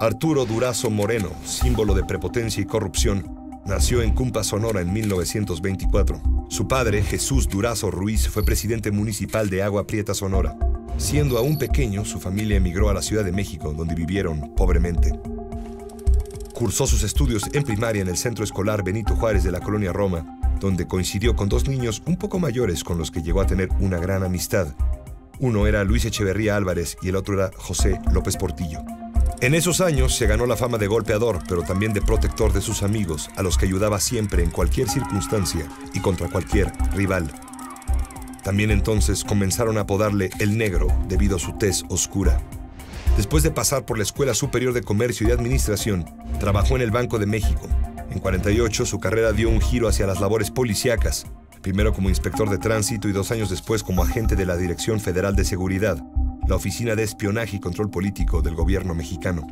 Arturo Durazo Moreno, símbolo de prepotencia y corrupción, nació en Cumpa, Sonora en 1924. Su padre, Jesús Durazo Ruiz, fue presidente municipal de Agua Prieta, Sonora. Siendo aún pequeño, su familia emigró a la Ciudad de México, donde vivieron pobremente. Cursó sus estudios en primaria en el Centro Escolar Benito Juárez de la colonia Roma, donde coincidió con dos niños un poco mayores con los que llegó a tener una gran amistad. Uno era Luis Echeverría Álvarez y el otro era José López Portillo. En esos años se ganó la fama de golpeador, pero también de protector de sus amigos, a los que ayudaba siempre en cualquier circunstancia y contra cualquier rival. También entonces comenzaron a apodarle el negro debido a su tez oscura. Después de pasar por la Escuela Superior de Comercio y Administración, trabajó en el Banco de México. En 48 su carrera dio un giro hacia las labores policíacas, primero como inspector de tránsito y dos años después como agente de la Dirección Federal de Seguridad, la Oficina de Espionaje y Control Político del gobierno mexicano.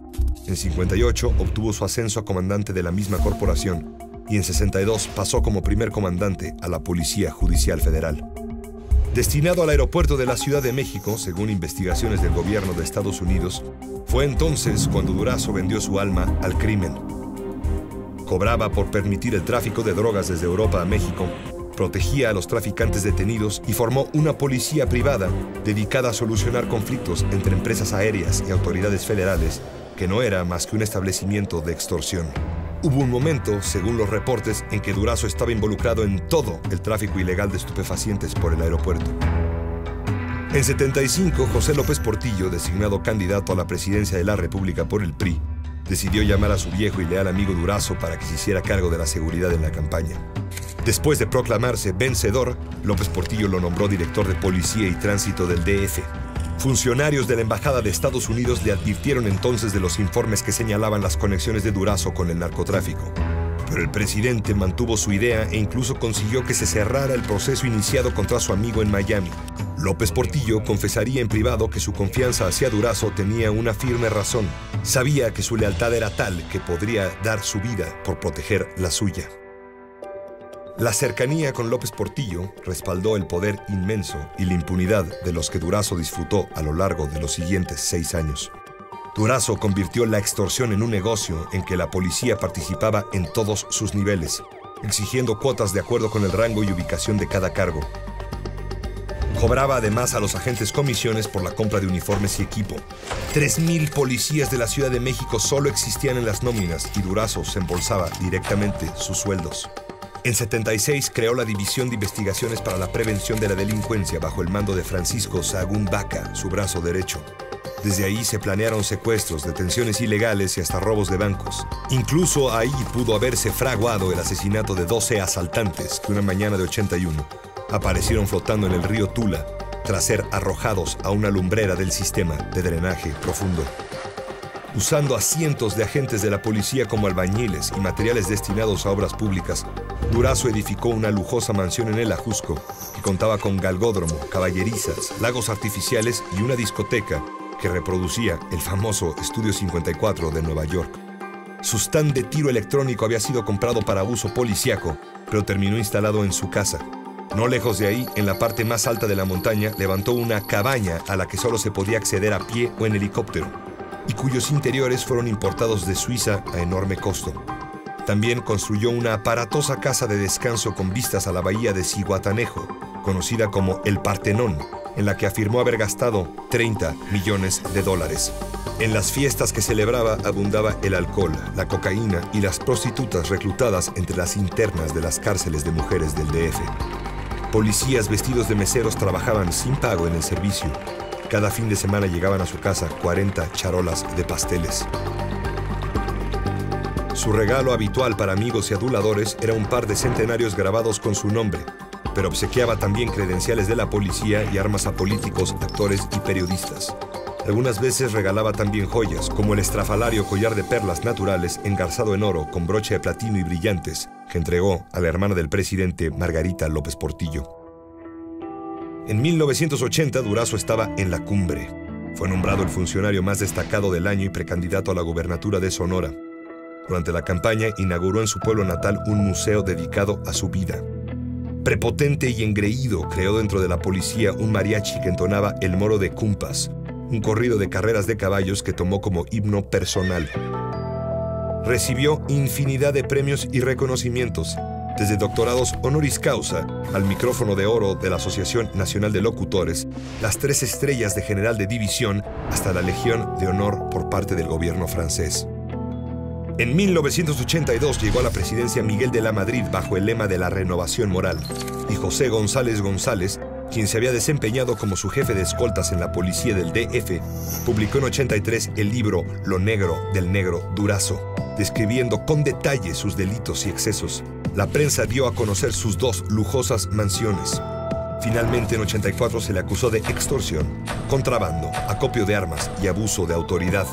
En 58 obtuvo su ascenso a comandante de la misma corporación y en 62 pasó como primer comandante a la Policía Judicial Federal. Destinado al aeropuerto de la Ciudad de México, según investigaciones del gobierno de Estados Unidos, fue entonces cuando Durazo vendió su alma al crimen. Cobraba por permitir el tráfico de drogas desde Europa a México protegía a los traficantes detenidos y formó una policía privada dedicada a solucionar conflictos entre empresas aéreas y autoridades federales, que no era más que un establecimiento de extorsión. Hubo un momento, según los reportes, en que Durazo estaba involucrado en todo el tráfico ilegal de estupefacientes por el aeropuerto. En 75, José López Portillo, designado candidato a la presidencia de la República por el PRI, decidió llamar a su viejo y leal amigo Durazo para que se hiciera cargo de la seguridad en la campaña. Después de proclamarse vencedor, López Portillo lo nombró director de Policía y Tránsito del DF. Funcionarios de la Embajada de Estados Unidos le advirtieron entonces de los informes que señalaban las conexiones de Durazo con el narcotráfico. Pero el presidente mantuvo su idea e incluso consiguió que se cerrara el proceso iniciado contra su amigo en Miami. López Portillo confesaría en privado que su confianza hacia Durazo tenía una firme razón. Sabía que su lealtad era tal que podría dar su vida por proteger la suya. La cercanía con López Portillo respaldó el poder inmenso y la impunidad de los que Durazo disfrutó a lo largo de los siguientes seis años. Durazo convirtió la extorsión en un negocio en que la policía participaba en todos sus niveles, exigiendo cuotas de acuerdo con el rango y ubicación de cada cargo. Cobraba además a los agentes comisiones por la compra de uniformes y equipo. 3.000 policías de la Ciudad de México solo existían en las nóminas y Durazo se embolsaba directamente sus sueldos. En 76 creó la División de Investigaciones para la Prevención de la Delincuencia bajo el mando de Francisco Sagún Vaca, su brazo derecho. Desde ahí se planearon secuestros, detenciones ilegales y hasta robos de bancos. Incluso ahí pudo haberse fraguado el asesinato de 12 asaltantes que una mañana de 81 aparecieron flotando en el río Tula tras ser arrojados a una lumbrera del sistema de drenaje profundo usando a cientos de agentes de la policía como albañiles y materiales destinados a obras públicas, Durazo edificó una lujosa mansión en el Ajusco que contaba con galgódromo, caballerizas, lagos artificiales y una discoteca que reproducía el famoso Estudio 54 de Nueva York. Su stand de tiro electrónico había sido comprado para uso policíaco, pero terminó instalado en su casa. No lejos de ahí, en la parte más alta de la montaña, levantó una cabaña a la que solo se podía acceder a pie o en helicóptero y cuyos interiores fueron importados de Suiza a enorme costo. También construyó una aparatosa casa de descanso con vistas a la bahía de Ciguatanejo, conocida como el Partenón, en la que afirmó haber gastado 30 millones de dólares. En las fiestas que celebraba abundaba el alcohol, la cocaína y las prostitutas reclutadas entre las internas de las cárceles de mujeres del DF. Policías vestidos de meseros trabajaban sin pago en el servicio cada fin de semana llegaban a su casa 40 charolas de pasteles. Su regalo habitual para amigos y aduladores era un par de centenarios grabados con su nombre, pero obsequiaba también credenciales de la policía y armas a políticos, actores y periodistas. Algunas veces regalaba también joyas, como el estrafalario collar de perlas naturales engarzado en oro con broche de platino y brillantes, que entregó a la hermana del presidente Margarita López Portillo. En 1980 Durazo estaba en la cumbre. Fue nombrado el funcionario más destacado del año y precandidato a la gubernatura de Sonora. Durante la campaña inauguró en su pueblo natal un museo dedicado a su vida. Prepotente y engreído, creó dentro de la policía un mariachi que entonaba El Moro de Cumpas, un corrido de carreras de caballos que tomó como himno personal. Recibió infinidad de premios y reconocimientos, desde doctorados honoris causa al micrófono de oro de la Asociación Nacional de Locutores, las tres estrellas de general de división hasta la Legión de Honor por parte del gobierno francés. En 1982 llegó a la presidencia Miguel de la Madrid bajo el lema de la renovación moral y José González González, quien se había desempeñado como su jefe de escoltas en la policía del DF, publicó en 83 el libro Lo Negro del Negro Durazo, describiendo con detalle sus delitos y excesos. La prensa dio a conocer sus dos lujosas mansiones. Finalmente en 84 se le acusó de extorsión, contrabando, acopio de armas y abuso de autoridad.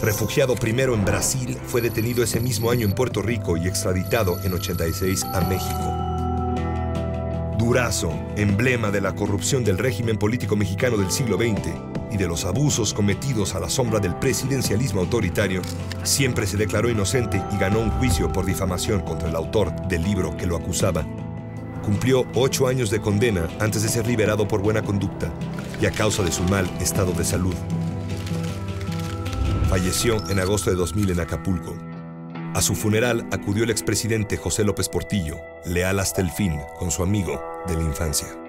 Refugiado primero en Brasil, fue detenido ese mismo año en Puerto Rico y extraditado en 86 a México. Durazo, emblema de la corrupción del régimen político mexicano del siglo XX y de los abusos cometidos a la sombra del presidencialismo autoritario, siempre se declaró inocente y ganó un juicio por difamación contra el autor del libro que lo acusaba. Cumplió ocho años de condena antes de ser liberado por buena conducta y a causa de su mal estado de salud. Falleció en agosto de 2000 en Acapulco. A su funeral acudió el expresidente José López Portillo, leal hasta el fin con su amigo de la infancia.